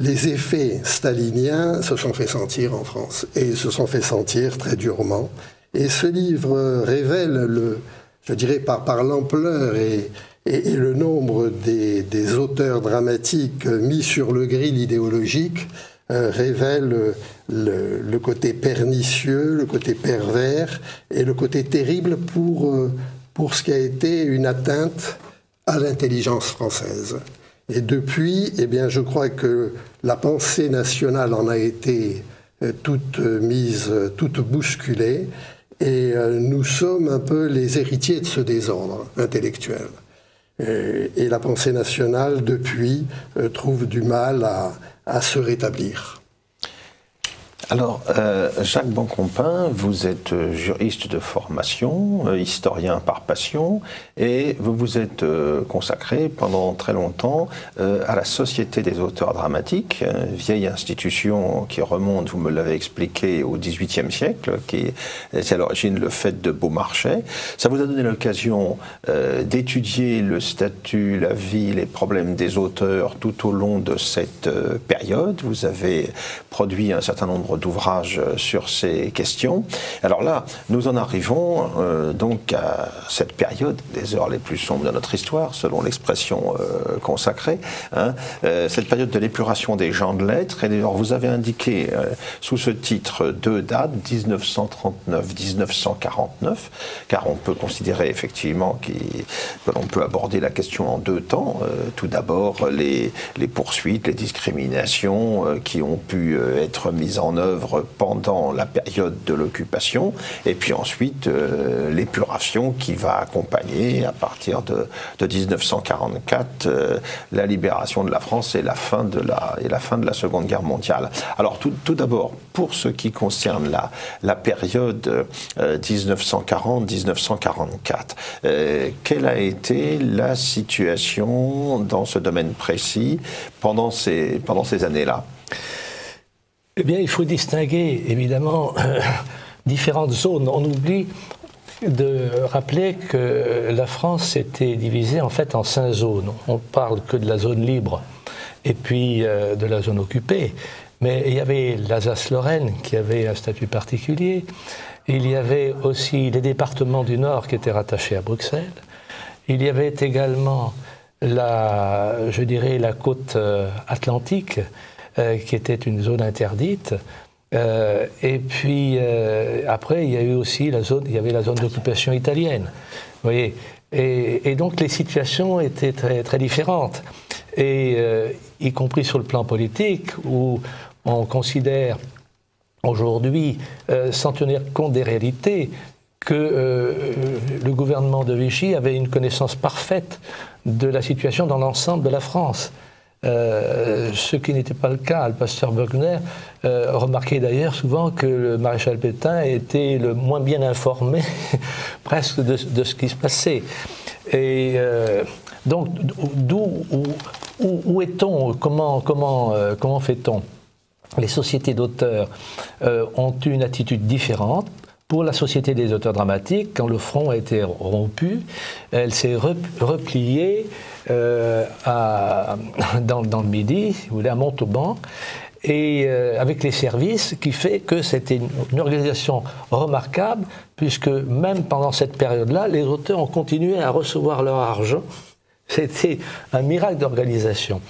les effets staliniens se sont fait sentir en France et se sont fait sentir très durement. Et ce livre révèle, le, je dirais par, par l'ampleur et, et, le nombre des, des, auteurs dramatiques mis sur le grill idéologique, euh, révèle le, le, côté pernicieux, le côté pervers et le côté terrible pour, euh, pour ce qui a été une atteinte à l'intelligence française. Et depuis, eh bien, je crois que la pensée nationale en a été euh, toute mise, toute bousculée, et euh, nous sommes un peu les héritiers de ce désordre intellectuel. Et, la pensée nationale, depuis, trouve du mal à se rétablir. Alors, euh, Jacques Boncompin, vous êtes euh, juriste de formation, euh, historien par passion, et vous vous êtes consacré pendant très longtemps à la Société des auteurs dramatiques, vieille institution qui remonte, vous me l'avez expliqué, au XVIIIe siècle, qui est à l'origine le fait de Beaumarchais. Ça vous a donné l'occasion d'étudier le statut, la vie, les problèmes des auteurs tout au long de cette période. Vous avez produit un certain nombre d'ouvrages sur ces questions. Alors là, nous en arrivons euh, donc à cette période des heures les plus sombres de notre histoire, selon l'expression euh, consacrée, hein. euh, cette période de l'épuration des gens de lettres. Et d'ailleurs, vous avez indiqué sous ce titre deux dates, 1939-1949, car on peut considérer effectivement que l'on peut aborder la question en deux temps. tout d'abord, les, poursuites, les discriminations qui ont pu être mises en œuvre pendant la période de l'occupation, et puis ensuite euh, l'épuration qui va accompagner à partir de, 1944 euh, la libération de la France et la fin de la, Seconde Guerre mondiale. Alors tout, d'abord, pour ce qui concerne la, période 1940-1944, euh, quelle a été la situation dans ce domaine précis pendant ces années-là? Eh bien, il faut distinguer évidemment [COUGHS] différentes zones. On oublie de rappeler que la France était divisée en fait en cinq zones. On parle que de la zone libre et puis euh, de la zone occupée. Mais il y avait l'Alsace-Lorraine qui avait un statut particulier. Il y avait aussi les départements du Nord qui étaient rattachés à Bruxelles. Il y avait également la, je dirais, la côte euh, atlantique euh, qui était une zone interdite. Euh, et puis euh, après, il y a eu aussi la zone, il y avait la zone d'occupation italienne. Vous voyez et, donc les situations étaient très, très différentes. Et y compris sur le plan politique, où on considère aujourd'hui, sans tenir compte des réalités, que le gouvernement de Vichy avait une connaissance parfaite de la situation dans l'ensemble de la France. Euh, ce qui n'était pas le cas. Le pasteur Wagner euh, remarquait d'ailleurs souvent que le maréchal Pétain était le moins bien informé [LAUGHS] presque de, ce qui se passait. Et euh, donc, d'où, où, est-on Comment, comment, comment fait-on? Les sociétés d'auteurs ont une attitude différente. Pour la Société des auteurs dramatiques, quand le front a été rompu, elle s'est repliée euh, [LAUGHS] dans, le Midi, voulez, à Montauban, et euh, avec les services, qui fait que c'était une, organisation remarquable, puisque même pendant cette période-là, les auteurs ont continué à recevoir leur argent. [LAUGHS] C'était un miracle d'organisation.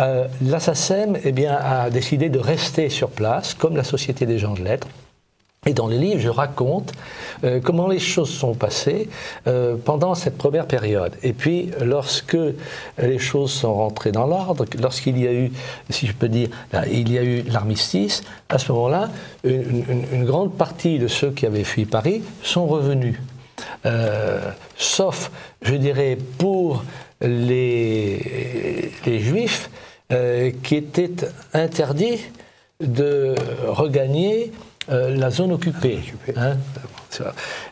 Euh, L'Assasem eh a décidé de rester sur place, comme la Société des gens de lettres, et dans le livre, je raconte euh, comment les choses sont passées euh, pendant cette première période. Et puis, lorsque les choses sont rentrées dans l'ordre, lorsqu'il y a eu, si je peux dire, il y a eu l'armistice, à ce moment-là, une, grande partie de ceux qui avaient fui Paris sont revenus. Euh, sauf, je dirais, pour les, les Juifs qui étaient interdits de regagner euh, la zone occupée. Hein.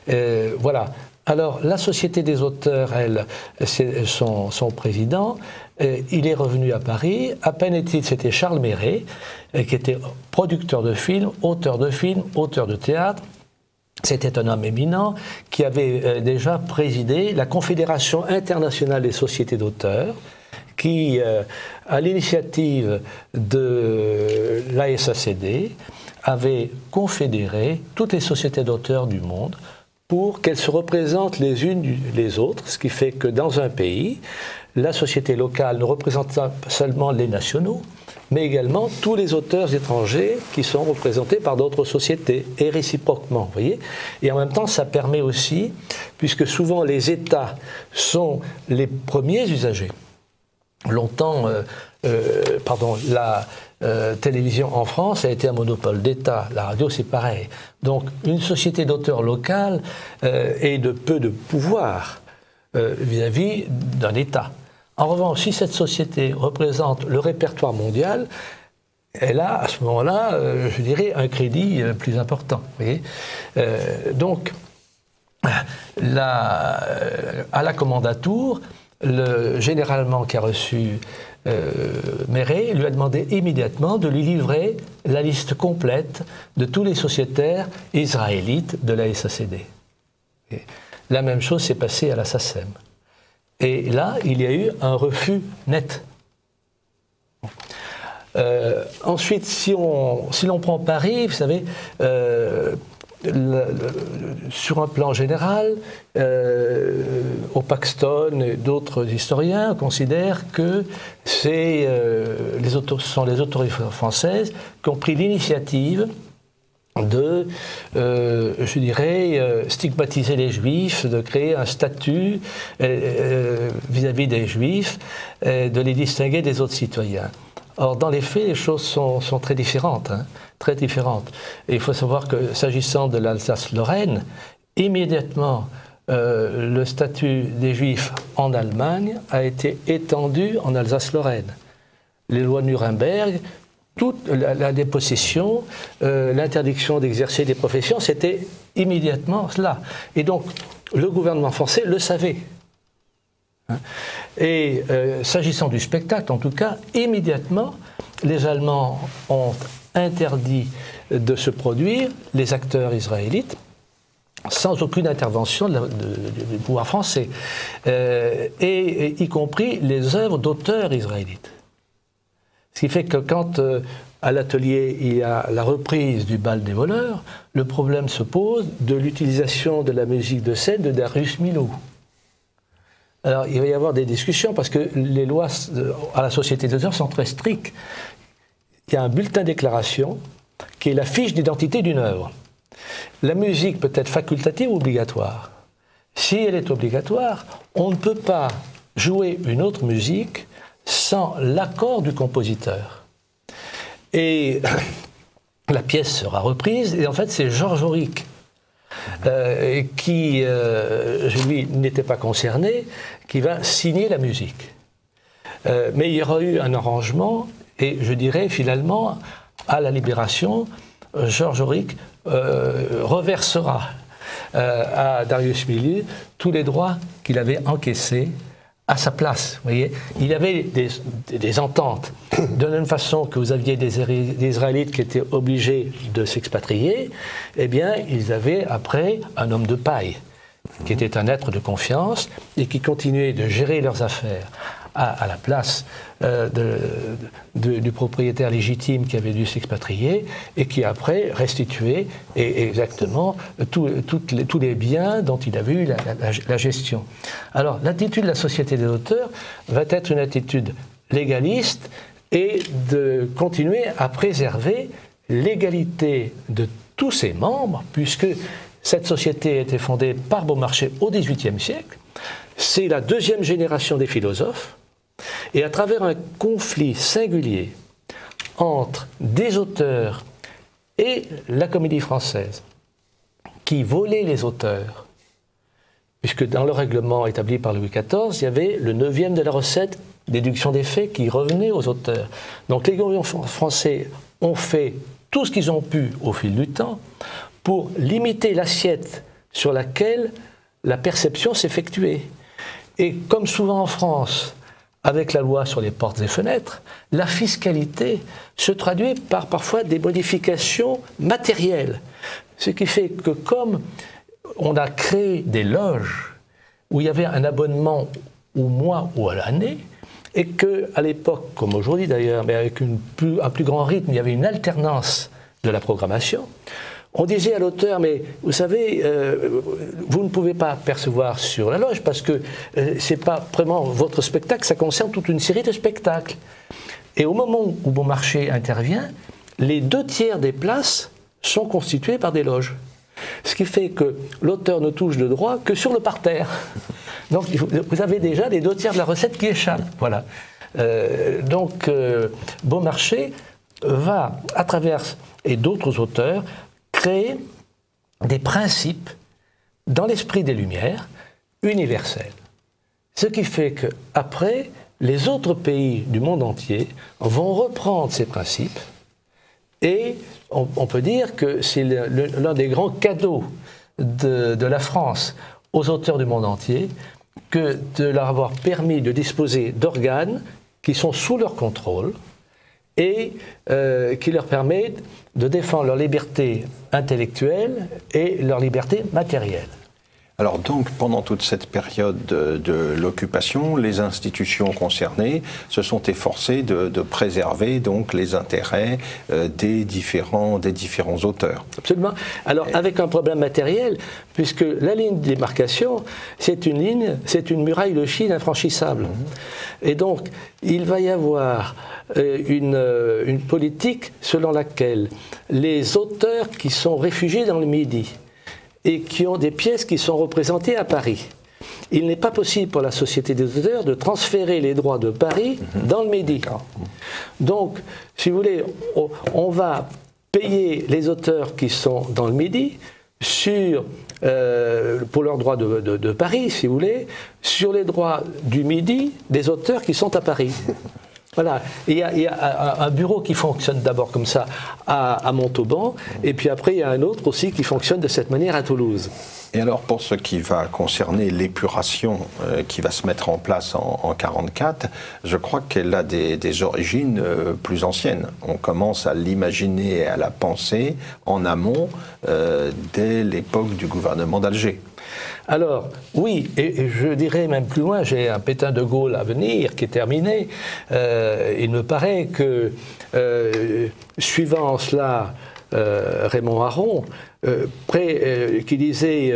Euh, voilà. Alors, la Société des auteurs, elle, c'est son, président. Euh, il est revenu à Paris. À peine était c'était Charles Méret, qui était producteur de films, auteur de films, auteur de théâtre. C'était un homme éminent qui avait déjà présidé la Confédération internationale des sociétés d'auteurs, qui, à l'initiative de l'ASACD, avait confédéré toutes les sociétés d'auteurs du monde pour qu'elles se représentent les unes les autres, ce qui fait que dans un pays, la société locale ne représente pas seulement les nationaux, mais également tous les auteurs étrangers qui sont représentés par d'autres sociétés, et réciproquement, vous voyez. Et en même temps, ça permet aussi, puisque souvent les États sont les premiers usagers, longtemps, pardon, la télévision en France a été un monopole d'État. La radio, c'est pareil. Donc, une société d'auteurs locale est de peu de pouvoir vis-à-vis d'un État. En revanche, si cette société représente le répertoire mondial, elle a à ce moment-là, euh, je dirais, un crédit euh, plus important. Euh, donc, à la commandature, le généralement qui a reçu Méret lui a demandé immédiatement de lui livrer la liste complète de tous les sociétaires israélites de la SACD. la même chose s'est passée à la SACEM. Et là, il y a eu un refus net. Euh, ensuite, si l'on prend Paris, vous savez, euh, sur un plan général, euh, au Paxton et d'autres historiens considèrent que c'est ce sont les autorités françaises qui ont pris l'initiative de, euh, je dirais, euh, stigmatiser les juifs, de créer un statut euh, vis-à-vis des juifs, de les distinguer des autres citoyens. Or, dans les faits, les choses sont, très différentes, hein, très différentes. Et il faut savoir que s'agissant de l'Alsace-Lorraine, immédiatement, le statut des juifs en Allemagne a été étendu en Alsace-Lorraine. Les lois de Nuremberg toute la, dépossession, euh, l'interdiction d'exercer des professions, c'était immédiatement cela. Et donc, le gouvernement français le savait. Hein. Et euh, s'agissant du spectacle, en tout cas, immédiatement, les Allemands ont interdit de se produire les acteurs israélites sans aucune intervention du pouvoir français, euh, et, y compris les œuvres d'auteurs israélites. Ce qui fait que quand euh, à l'atelier il y a la reprise du bal des voleurs, le problème se pose de l'utilisation de la musique de scène de Darius Milhaud. Alors il va y avoir des discussions parce que les lois euh, à la Société d'auteurs sont très strictes. Il y a un bulletin déclaration qui est la fiche d'identité d'une œuvre. La musique peut être facultative ou obligatoire. Si elle est obligatoire, on ne peut pas jouer une autre musique sans l'accord du compositeur. Et [CLEARS THROAT] la pièce sera reprise, et en fait c'est Georges Auric, euh, qui, euh, lui, n'était pas concerné, qui va signer la musique. Euh, mais il y aura eu un arrangement, et je dirais finalement, à la libération, Georges Auric reversera à Darius Milhaud tous les droits qu'il avait encaissés à sa place. Vous voyez Il avait des, ententes. De la même façon que vous aviez des, Israélites qui étaient obligés de s'expatrier, eh bien, ils avaient après un homme de paille, qui était un être de confiance et qui continuait de gérer leurs affaires à, la place euh, du propriétaire légitime qui avait dû s'expatrier et qui après restituait exactement tous les biens dont il avait eu la, gestion. Alors l'attitude de la société des auteurs va être une attitude légaliste et de continuer à préserver l'égalité de tous ses membres, puisque cette société a été fondée par Beaumarchais au XVIIIe siècle. C'est la deuxième génération des philosophes. Et à travers un conflit singulier entre des auteurs et la comédie française, qui volait les auteurs, puisque dans le règlement établi par Louis XIV, il y avait le neuvième de la recette, déduction des faits, qui revenait aux auteurs. Donc les gouvernements français ont fait tout ce qu'ils ont pu au fil du temps pour limiter l'assiette sur laquelle la perception s'effectuait. Et comme souvent en France, avec la loi sur les portes et fenêtres, la fiscalité se traduit par parfois des modifications matérielles. Ce qui fait que comme on a créé des loges où il y avait un abonnement au mois ou à l'année, et que à l'époque, comme aujourd'hui d'ailleurs, mais avec un plus grand rythme, il y avait une alternance de la programmation, on disait à l'auteur, mais vous savez, euh, vous ne pouvez pas percevoir sur la loge parce que euh, ce n'est pas vraiment votre spectacle, ça concerne toute une série de spectacles. Et au moment où Beaumarchais intervient, les deux tiers des places sont constituées par des loges. Ce qui fait que l'auteur ne touche de droit que sur le parterre. [LAUGHS] Donc vous avez déjà les deux tiers de la recette qui échappent. Voilà. donc, Beaumarchais va, à travers, et d'autres auteurs, des principes dans l'esprit des Lumières universels. Ce qui fait qu'après, les autres pays du monde entier vont reprendre ces principes et on, peut dire que c'est l'un des grands cadeaux de, de, la France aux auteurs du monde entier que de leur avoir permis de disposer d'organes qui sont sous leur contrôle et euh, qui leur permettent de défendre leur liberté intellectuelle et leur liberté matérielle. Alors donc, pendant toute cette période de, l'occupation, les institutions concernées se sont efforcées de, préserver donc les intérêts euh, des, différents, des différents auteurs. Absolument. Alors avec un problème matériel, puisque la ligne de démarcation, c'est une ligne, c'est une muraille de Chine infranchissable. Mhm. Et donc, il va y avoir euh, une, euh, une politique selon laquelle les auteurs qui sont réfugiés dans le Midi, et qui ont des pièces qui sont représentées à Paris. Il n'est pas possible pour la Société des auteurs de transférer les droits de Paris mhm. dans le Midi. Donc, si vous voulez, on va payer les auteurs qui sont dans le Midi sur, euh, pour leurs droits de, de, Paris, si vous voulez, sur les droits du Midi des auteurs qui sont à Paris. [LAUGHS] Voilà, il y, a, un bureau qui fonctionne d'abord comme ça à, Montauban, et puis après il y a un autre aussi qui fonctionne de cette manière à Toulouse. Et alors pour ce qui va concerner l'épuration euh, qui va se mettre en place en 1944, je crois qu'elle a des, origines euh, plus anciennes. On commence à l'imaginer et à la penser en amont euh, dès l'époque du gouvernement d'Alger. Alors, oui, et, je dirais même plus loin, j'ai un Pétain de Gaulle à venir qui est terminé. Euh, il me paraît que, euh, suivant cela, euh, Raymond Aron, qui disait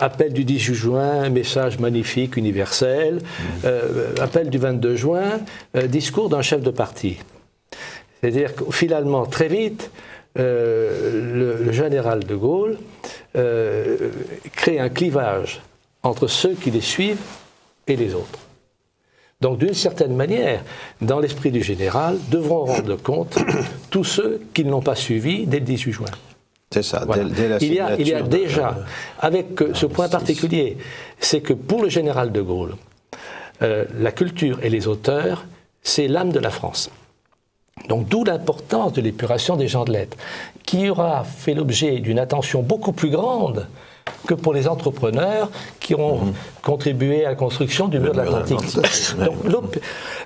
appel du 18 juin, message magnifique, universel. appel du 22 juin, discours d'un chef de parti. C'est-à-dire que finalement, très vite, le, général de Gaulle euh, crée un clivage entre ceux qui les suivent et les autres. Donc d'une certaine manière, dans l'esprit du général, devront rendre compte [COUGHS] tous ceux qui ne l'ont pas suivi dès le 18 juin. C'est ça, dès, la il, y a, il y a déjà, avec ce point particulier, c'est que pour le général de Gaulle, euh, la culture et les auteurs, c'est l'âme de la France. Donc d'où l'importance de l'épuration des gens de lettres, qui aura fait l'objet d'une attention beaucoup plus grande que pour les entrepreneurs qui ont mhm. contribué à la construction du mur de l'Atlantique. Donc,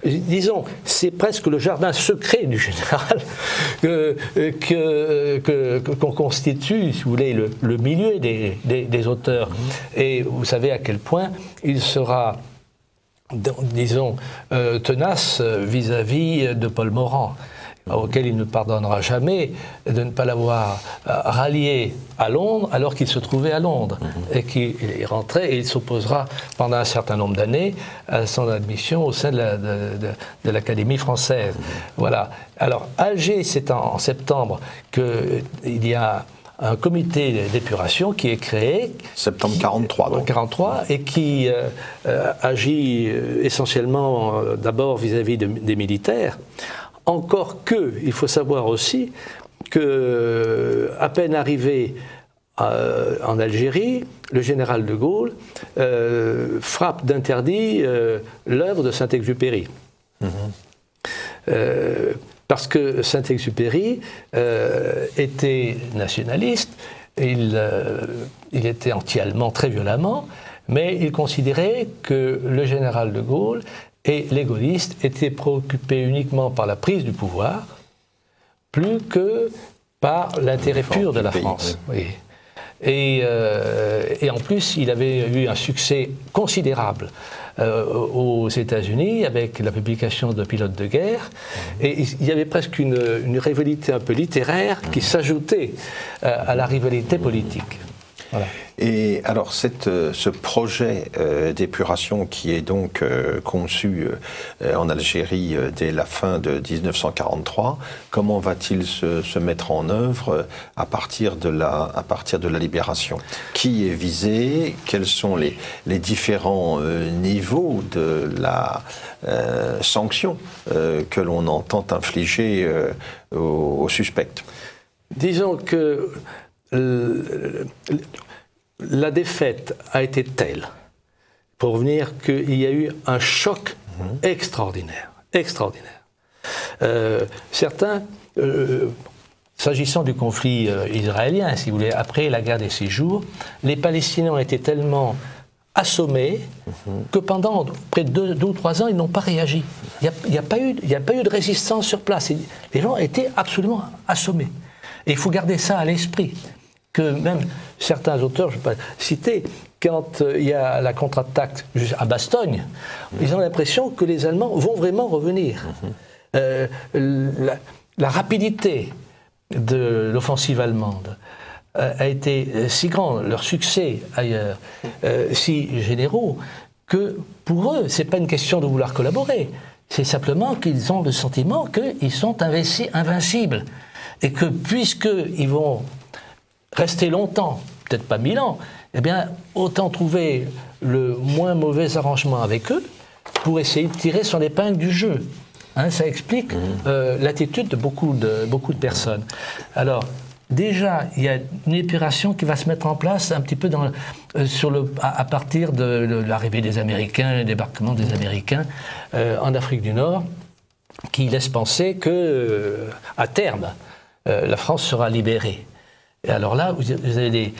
disons, c'est presque le jardin secret du général [LAUGHS] qu'on que, qu'on constitue, si vous voulez, le, milieu des, des, auteurs. Mhm. Et vous savez à quel point il sera disons, euh, tenace vis-à-vis de Paul Morand auquel il ne pardonnera jamais de ne pas l'avoir euh, rallié à Londres alors qu'il se trouvait à Londres mhm. et qu'il est rentré et il s'opposera pendant un certain nombre d'années à son admission au sein de l'Académie française. Mhm. Voilà. Alors Alger, c'est en, septembre qu'il y a un comité d'épuration qui est créé. Septembre 43, donc. 43, et qui euh, euh, agit essentiellement d'abord vis-à-vis des militaires. Encore que, il faut savoir aussi que, à peine arrivé euh, en Algérie, le général de Gaulle euh, frappe d'interdit euh, l'œuvre de Saint-Exupéry. Mhm. Parce que Saint-Exupéry était nationaliste, il, il était anti-allemand très violemment, mais il considérait que le général de Gaulle et les gaullistes étaient préoccupés uniquement par la prise du pouvoir, plus que par l'intérêt pur de la France. Euh, et, en plus, il avait eu un succès considérable euh, aux États-Unis avec la publication de Pilotes de guerre. Mmh. Et il y avait presque une, rivalité un peu littéraire qui s'ajoutait euh, à la rivalité politique. Et alors, cette, euh, ce projet euh, d'épuration qui est donc euh, conçu en Algérie dès la fin de 1943, comment va-t-il se, se, mettre en œuvre à partir de la, à partir de la libération? Qui est visé? Quels sont les, les différents niveaux de la sanction que l'on entend infliger aux, aux suspects Disons que la défaite a été telle, pour venir qu'il y a eu un choc extraordinaire, extraordinaire. Euh, certains, euh, s'agissant du conflit euh, israélien, si vous voulez, après la guerre des six jours, les Palestiniens ont été tellement assommés que pendant près de deux, ou trois ans, ils n'ont pas réagi. Il n'y a, pas eu, a pas eu de résistance sur place. Les gens étaient absolument assommés. Et il faut garder ça à l'esprit que même certains auteurs, je ne vais pas citer, quand euh, il y a la contre-attaque à Bastogne, ils ont l'impression que les Allemands vont vraiment revenir. Euh, la, rapidité de l'offensive allemande euh, a été si grande, leur succès ailleurs, si généraux, que pour eux, ce n'est pas une question de vouloir collaborer, c'est simplement qu'ils ont le sentiment qu'ils sont invincibles. Et que puisqu'ils vont rester longtemps, peut-être pas mille ans, eh bien, autant trouver le moins mauvais arrangement avec eux pour essayer de tirer sur l'épingle du jeu. Hein, ça explique mmh. euh, l'attitude de beaucoup, de beaucoup de personnes. Alors, déjà, il y a une épuration qui va se mettre en place un petit peu dans, euh, sur le, à, partir de, l'arrivée des Américains, le débarquement des Américains euh, en Afrique du Nord, qui laisse penser que, à terme, la France sera libérée. Et alors là, vous avez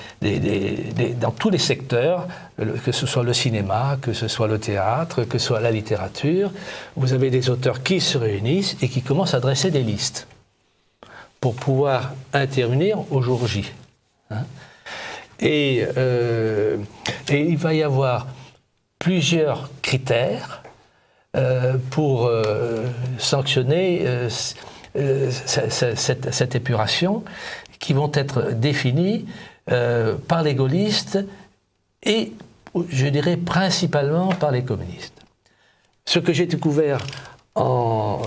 dans tous les secteurs, que ce soit le cinéma, que ce soit le théâtre, que ce soit la littérature, vous avez des auteurs qui se réunissent et qui commencent à dresser des listes pour pouvoir intervenir au jour J. Hein. et, euh, et, il va y avoir plusieurs critères euh, pour euh, sanctionner cette, épuration qui vont être définis euh, par les gaullistes et, je dirais, principalement par les communistes. Ce que j'ai découvert en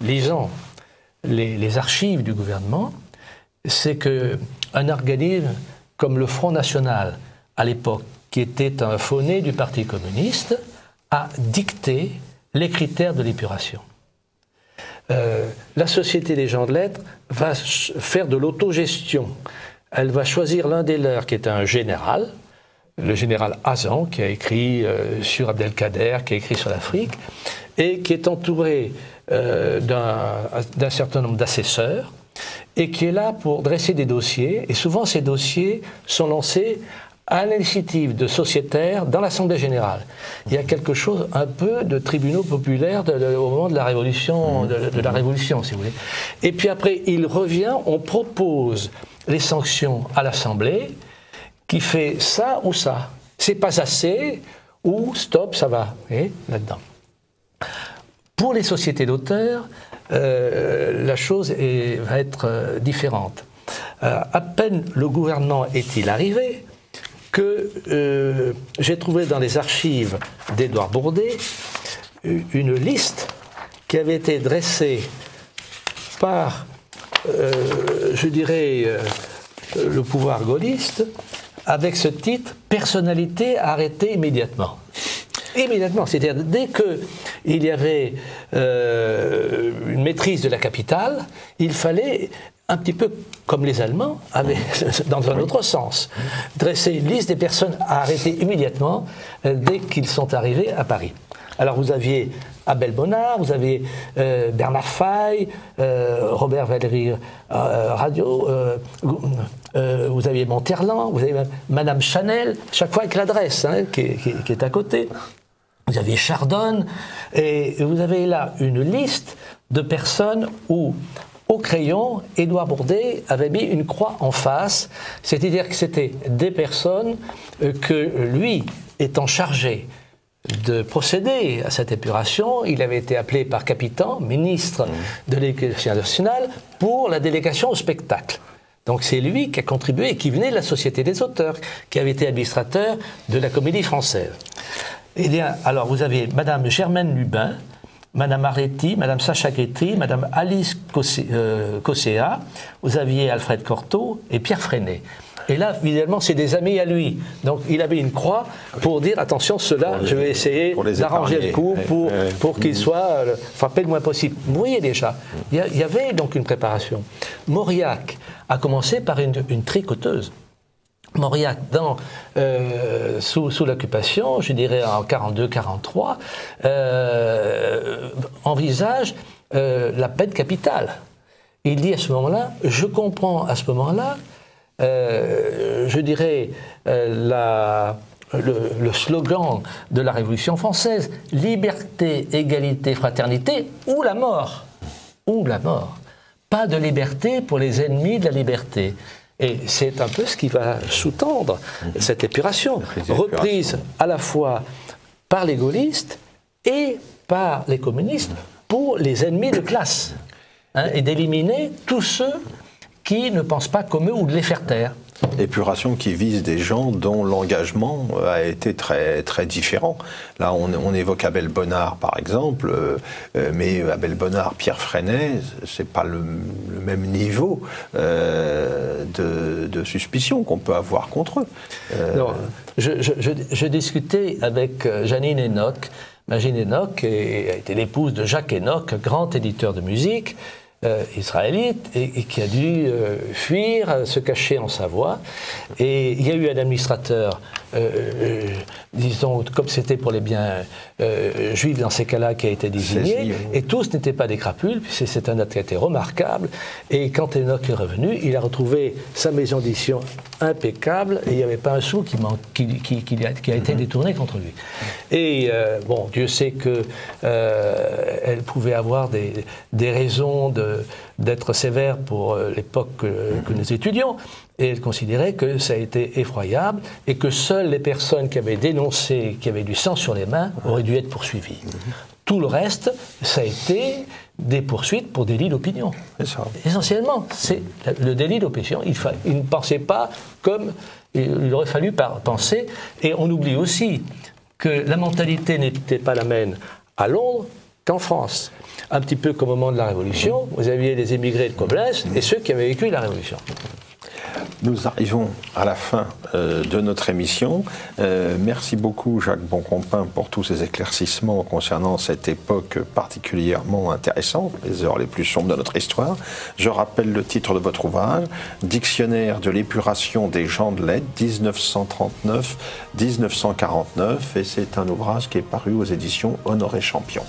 lisant les, archives du gouvernement, c'est qu'un organisme comme le Front National, à l'époque, qui était un fauné du Parti communiste, a dicté les critères de l'épuration. Euh, la Société des gens de lettres va faire de l'autogestion. Elle va choisir l'un des leurs qui est un général, le général Hazan, qui a écrit euh, sur Abdelkader, qui a écrit sur l'Afrique, et qui est entouré euh, d'un certain nombre d'assesseurs, et qui est là pour dresser des dossiers. Et souvent, ces dossiers sont lancés à l'initiative de sociétaires dans l'Assemblée générale. Il y a quelque chose un peu de tribunaux populaires au moment de la révolution, de, la révolution, si vous voulez. Et puis après, il revient, on propose les sanctions à l'Assemblée, qui fait ça ou ça. C'est pas assez, ou stop, ça va, là-dedans. Pour les sociétés d'auteurs, euh, la chose va être euh, différente. Euh, à peine le gouvernement est-il arrivé, que euh, j'ai trouvé dans les archives d'Édouard Bourdet une liste qui avait été dressée par, euh, je dirais, euh, le pouvoir gaulliste, avec ce titre Personnalité arrêtée immédiatement. Immédiatement, c'est-à-dire dès qu'il y avait une maîtrise de la capitale, il fallait un petit peu comme les Allemands, avaient, [LAUGHS] dans un autre sens, dressé une liste des personnes à arrêter immédiatement euh, dès qu'ils sont arrivés à Paris. Alors vous aviez Abel Bonnard, vous aviez euh, Bernard Fay, euh, Robert Valéry Radio, vous aviez Monterland, vous avez Madame Chanel, chaque fois avec l'adresse hein, qui, qui, est à côté. Vous aviez Chardonne, et vous avez là une liste de personnes où au crayon, Édouard Bourdet avait mis une croix en face, c'est-à-dire que c'était des personnes euh, que lui, étant chargé de procéder à cette épuration, il avait été appelé par Capitan, ministre mmh. de l'Éducation nationale, pour la délégation au spectacle. Donc c'est lui qui a contribué, qui venait de la Société des auteurs, qui avait été administrateur de la Comédie française. Eh bien, alors vous avez Madame Germaine Lubin, Madame Aretti, Madame Sacha Guetry, Madame Alice euh, Cossea, vous aviez Alfred Cortot et Pierre Freinet. Et là, évidemment, c'est des amis à lui. Donc, il avait une croix pour dire attention, cela, je vais essayer d'arranger le coup pour, pour qu'il soit euh, frappé le moins possible. Vous voyez déjà, il y, avait donc une préparation. Mauriac a commencé par une, tricoteuse. Mauriac, dans, euh, sous, l'occupation, je dirais en 42-43, euh, envisage la peine capitale. Il dit à ce moment-là, je comprends à ce moment-là euh, je dirais, euh, le, slogan de la Révolution française, liberté, égalité, fraternité, ou la mort. Ou la mort. Pas de liberté pour les ennemis de la liberté. Et c'est un peu ce qui va sous-tendre cette épuration, reprise à la fois par les gaullistes et par les communistes pour les ennemis de classe, hein, et d'éliminer tous ceux qui ne pensent pas comme eux ou de les faire taire. Épuration qui vise des gens dont l'engagement a été très, très différent. Là, on, évoque Abel Bonnard, par exemple, euh, euh, mais Abel Bonnard, Pierre Freinet, c'est pas le, même niveau euh, de, suspicion qu'on peut avoir contre eux. je, discutais avec Janine Enoch. Janine Enoch a été l'épouse de Jacques Enoch, grand éditeur de musique. Euh, israélite et, qui a dû euh, fuir, euh, se cacher en Savoie. Et il y a eu un administrateur, disons, comme c'était pour les biens juifs dans ces cas-là, qui a été désigné. Et tous n'étaient pas des crapules, puisque c'est un acte qui a été remarquable. Et quand Enoch est revenu, il a retrouvé sa maison d'édition impeccable et il n'y avait pas un sou qui, qui, qui, a, qui a, été mhm. détourné contre lui. Et bon, Dieu sait qu'elle elle pouvait avoir des, des raisons de d'être sévère pour euh, l'époque que, nous étudions. Et elle considérait que ça a été effroyable et que seules les personnes qui avaient dénoncé, qui avaient du sang sur les mains, auraient dû être poursuivies. Tout le reste, ça a été des poursuites pour délit d'opinion. Essentiellement, c'est le délit d'opinion. Il, il, ne pensait pas comme il aurait fallu penser. Et on oublie aussi que la mentalité n'était pas la même à Londres qu'en France un petit peu comme au moment de la Révolution, vous aviez les émigrés de Koblenz et ceux qui avaient vécu la Révolution. Nous arrivons à la fin euh, de notre émission. Euh, merci beaucoup Jacques Boncompin pour tous ces éclaircissements concernant cette époque particulièrement intéressante, les heures les plus sombres de notre histoire. Je rappelle le titre de votre ouvrage, Dictionnaire de l'épuration des gens de l'aide, 1939-1949, et c'est un ouvrage qui est paru aux éditions Honoré Champion.